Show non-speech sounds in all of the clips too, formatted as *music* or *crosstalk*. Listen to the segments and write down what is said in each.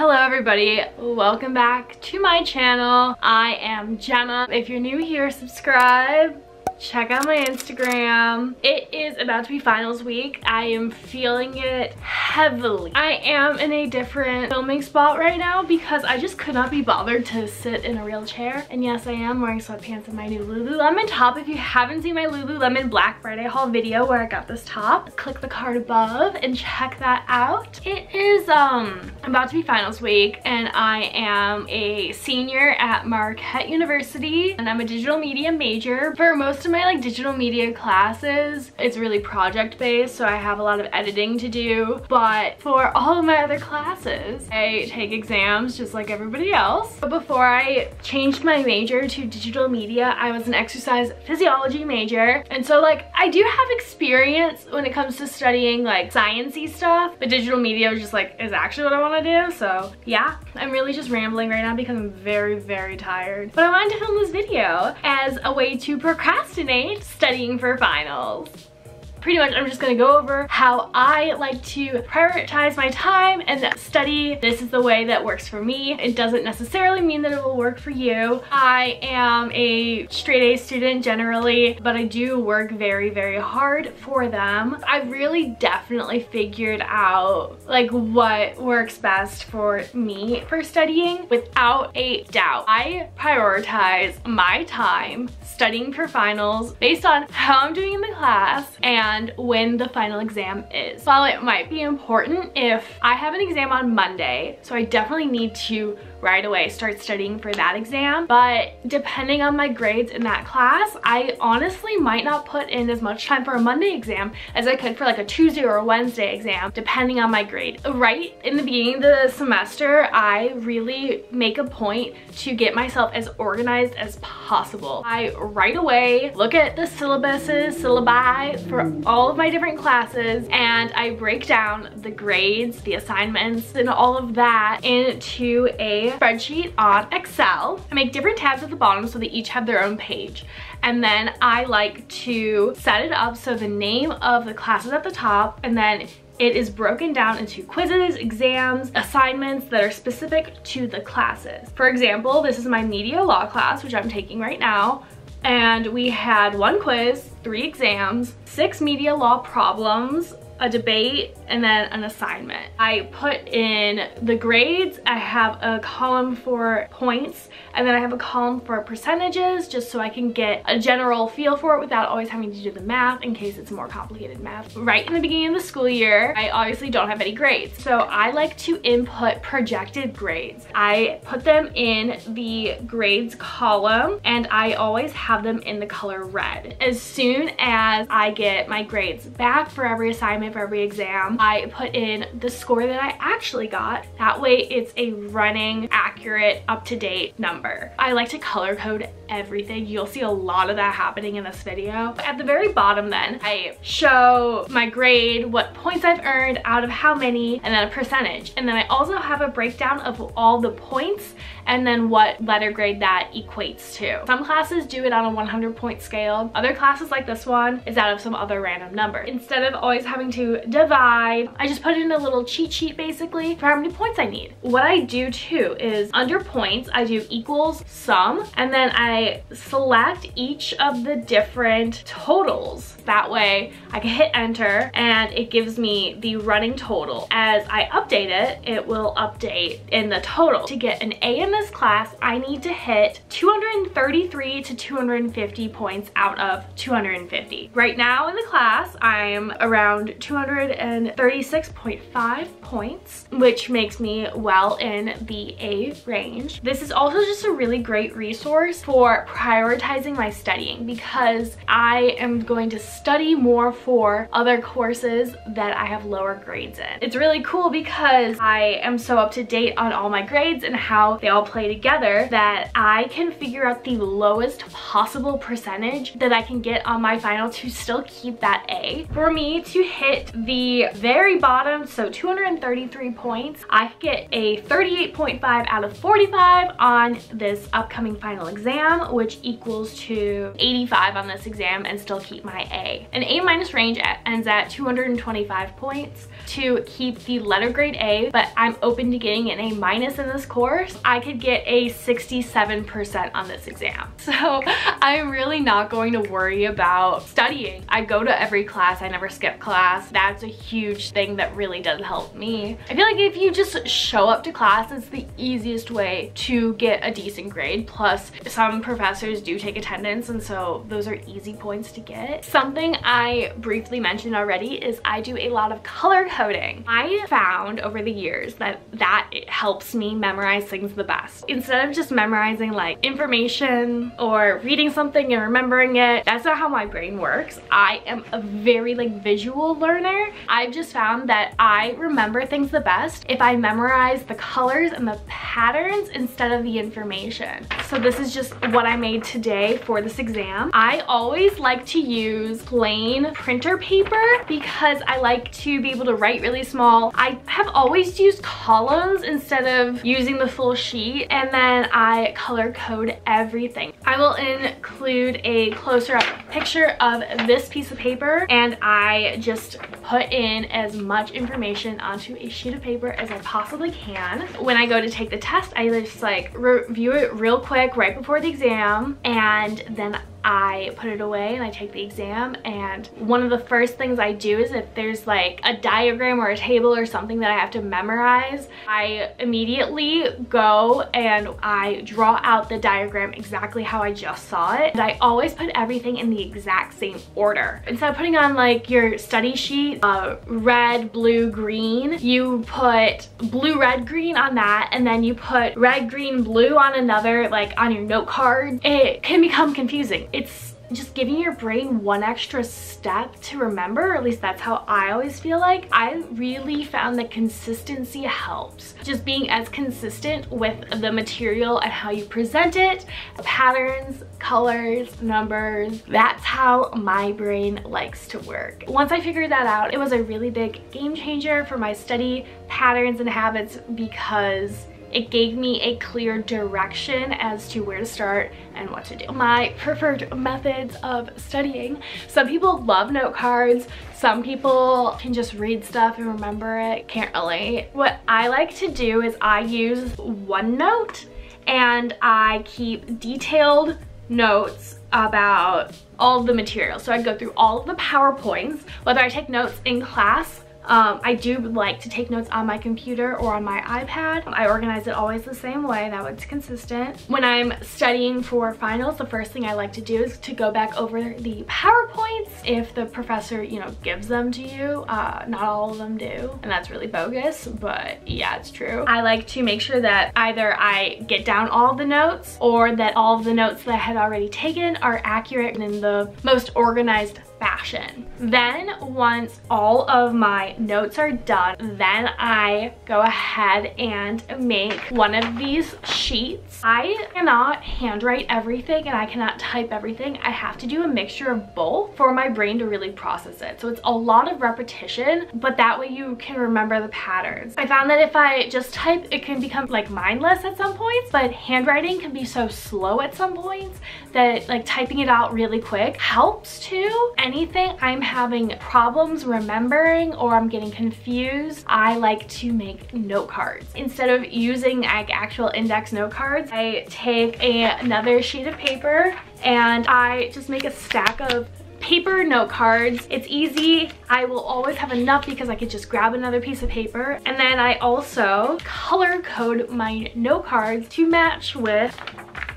Hello everybody, welcome back to my channel. I am Jenna. If you're new here, subscribe check out my Instagram. It is about to be finals week. I am feeling it heavily. I am in a different filming spot right now because I just could not be bothered to sit in a real chair. And yes, I am wearing sweatpants in my new Lululemon top. If you haven't seen my Lululemon Black Friday haul video where I got this top, click the card above and check that out. It is um about to be finals week and I am a senior at Marquette University and I'm a digital media major. For most of my like digital media classes, it's really project based, so I have a lot of editing to do. But for all of my other classes, I take exams just like everybody else. But before I changed my major to digital media, I was an exercise physiology major. And so like I do have experience when it comes to studying like sciencey stuff, but digital media was just like is actually what I want to do. So yeah, I'm really just rambling right now because I'm very, very tired. But I wanted to film this video as a way to procrastinate procrastinate studying for finals pretty much I'm just gonna go over how I like to prioritize my time and study. This is the way that works for me. It doesn't necessarily mean that it will work for you. I am a straight A student generally, but I do work very, very hard for them. I've really definitely figured out like what works best for me for studying without a doubt. I prioritize my time studying for finals based on how I'm doing in the class and and when the final exam is. While it might be important if I have an exam on Monday, so I definitely need to right away start studying for that exam. But depending on my grades in that class, I honestly might not put in as much time for a Monday exam as I could for like a Tuesday or a Wednesday exam, depending on my grade. Right in the beginning of the semester, I really make a point to get myself as organized as possible. I right away look at the syllabuses, syllabi for all of my different classes, and I break down the grades, the assignments, and all of that into a spreadsheet on Excel. I make different tabs at the bottom so they each have their own page. And then I like to set it up so the name of the class is at the top and then it is broken down into quizzes, exams, assignments that are specific to the classes. For example, this is my media law class, which I'm taking right now. And we had one quiz, three exams, six media law problems, a debate, and then an assignment. I put in the grades, I have a column for points, and then I have a column for percentages just so I can get a general feel for it without always having to do the math in case it's more complicated math. Right in the beginning of the school year, I obviously don't have any grades. So I like to input projected grades. I put them in the grades column and I always have them in the color red. As soon as I get my grades back for every assignment, for every exam, I put in the score that I actually got. That way it's a running, accurate, up-to-date number. I like to color code everything. You'll see a lot of that happening in this video. At the very bottom then, I show my grade, what points I've earned out of how many, and then a percentage. And then I also have a breakdown of all the points and then what letter grade that equates to. Some classes do it on a 100 point scale. Other classes like this one is out of some other random number. Instead of always having to divide, I just put in a little cheat sheet basically for how many points I need. What I do too is under points, I do equals sum, and then I select each of the different totals. That way I can hit enter and it gives me the running total. As I update it, it will update in the total. To get an A in this class, I need to hit 233 to 250 points out of 250. Right now in the class, I'm around 236.5 points, which makes me well in the A range. This is also just a really great resource for prioritizing my studying because I am going to study more for other courses that I have lower grades in. It's really cool because I am so up to date on all my grades and how they all play together that I can figure out the lowest possible percentage that I can get on my final to still keep that A. For me to hit hit the very bottom, so 233 points, I get a 38.5 out of 45 on this upcoming final exam, which equals to 85 on this exam and still keep my A. An A minus range ends at 225 points to keep the letter grade A, but I'm open to getting an A minus in this course. I could get a 67% on this exam. *laughs* So I'm really not going to worry about studying. I go to every class, I never skip class. That's a huge thing that really does help me. I feel like if you just show up to class, it's the easiest way to get a decent grade. Plus some professors do take attendance and so those are easy points to get. Something I briefly mentioned already is I do a lot of color coding. I found over the years that that helps me memorize things the best. Instead of just memorizing like information or reading something and remembering it, that's not how my brain works. I am a very like visual learner. I've just found that I remember things the best if I memorize the colors and the patterns instead of the information. So this is just what I made today for this exam. I always like to use plain printer paper because I like to be able to write really small. I have always used columns instead of using the full sheet and then I color code everything. I will include a closer up picture of this piece of paper and I just put in as much information onto a sheet of paper as I possibly can. When I go to take the test, I just like review it real quick right before the exam and then I put it away and I take the exam and one of the first things I do is if there's like a diagram or a table or something that I have to memorize, I immediately go and I draw out the diagram exactly how I just saw it. And I always put everything in the exact same order. Instead of putting on like your study sheet, uh, red, blue, green, you put blue, red, green on that and then you put red, green, blue on another like on your note card. It can become confusing it's just giving your brain one extra step to remember, or at least that's how I always feel like. I really found that consistency helps. Just being as consistent with the material and how you present it, patterns, colors, numbers, that's how my brain likes to work. Once I figured that out, it was a really big game changer for my study patterns and habits because it gave me a clear direction as to where to start and what to do. My preferred methods of studying. Some people love note cards. Some people can just read stuff and remember it. Can't relate. What I like to do is I use OneNote and I keep detailed notes about all the material. So I go through all of the PowerPoints, whether I take notes in class um, I do like to take notes on my computer or on my iPad. I organize it always the same way, that it's consistent. When I'm studying for finals, the first thing I like to do is to go back over the PowerPoints if the professor, you know, gives them to you. Uh, not all of them do, and that's really bogus, but yeah, it's true. I like to make sure that either I get down all the notes or that all of the notes that I had already taken are accurate and in the most organized fashion. Then once all of my notes are done, then I go ahead and make one of these sheets. I cannot handwrite everything and I cannot type everything. I have to do a mixture of both for my brain to really process it. So it's a lot of repetition, but that way you can remember the patterns. I found that if I just type, it can become like mindless at some points, but handwriting can be so slow at some points that like typing it out really quick helps too. And anything I'm having problems remembering or I'm getting confused, I like to make note cards. Instead of using like actual index note cards, I take a, another sheet of paper and I just make a stack of paper note cards. It's easy. I will always have enough because I could just grab another piece of paper. And then I also color code my note cards to match with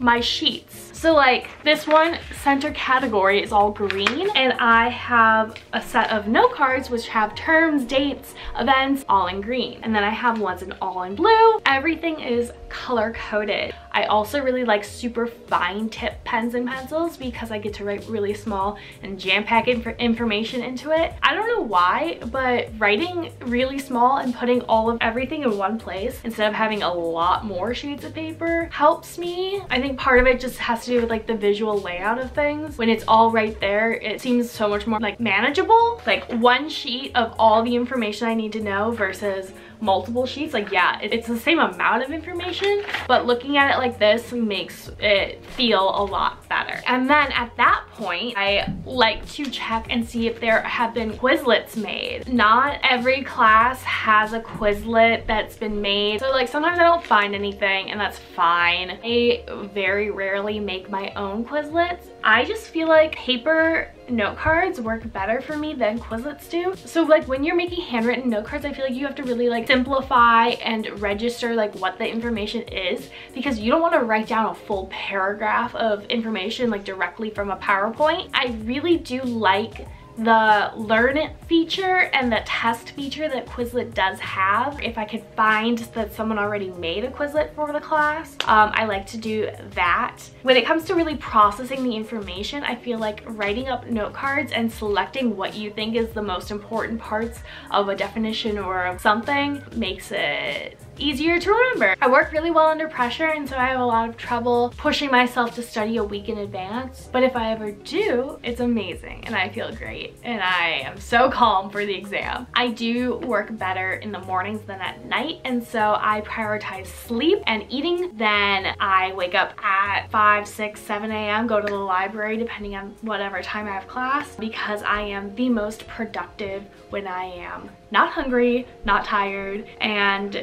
my sheets. So like this one center category is all green and I have a set of note cards which have terms, dates, events all in green. And then I have ones in all in blue. Everything is color coded. I also really like super fine tip pens and pencils because I get to write really small and jam pack inf information into it. I don't know why, but writing really small and putting all of everything in one place instead of having a lot more sheets of paper helps me. I think part of it just has to do with like the visual layout of things. When it's all right there, it seems so much more like manageable. Like one sheet of all the information I need to know versus multiple sheets like yeah it's the same amount of information but looking at it like this makes it feel a lot better. And then at that point I like to check and see if there have been Quizlets made. Not every class has a Quizlet that's been made so like sometimes I don't find anything and that's fine. I very rarely make my own Quizlets. I just feel like paper note cards work better for me than Quizlets do. So like when you're making handwritten note cards, I feel like you have to really like simplify and register like what the information is because you don't want to write down a full paragraph of information like directly from a PowerPoint. I really do like the learn it feature and the test feature that Quizlet does have. If I could find that someone already made a Quizlet for the class, um, I like to do that. When it comes to really processing the information, I feel like writing up note cards and selecting what you think is the most important parts of a definition or of something makes it easier to remember. I work really well under pressure and so I have a lot of trouble pushing myself to study a week in advance. But if I ever do, it's amazing and I feel great and I am so *laughs* calm for the exam. I do work better in the mornings than at night and so I prioritize sleep and eating. Then I wake up at 5, 6, 7 a.m., go to the library depending on whatever time I have class because I am the most productive when I am not hungry, not tired, and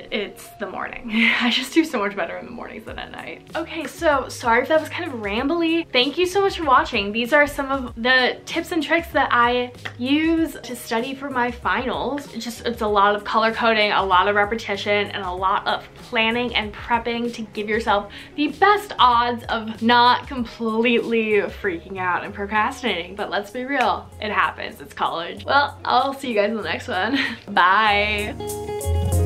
it's the morning. *laughs* I just do so much better in the mornings than at night. Okay, so sorry if that was kind of rambly. Thank you so much for watching. These are some of the tips and tricks that I use to study for my finals. It's just, it's a lot of color coding, a lot of repetition, and a lot of planning and prepping to give yourself the best odds of not completely freaking out and procrastinating. But let's be real, it happens, it's college. Well, I'll see you guys in the next one. *laughs* Bye.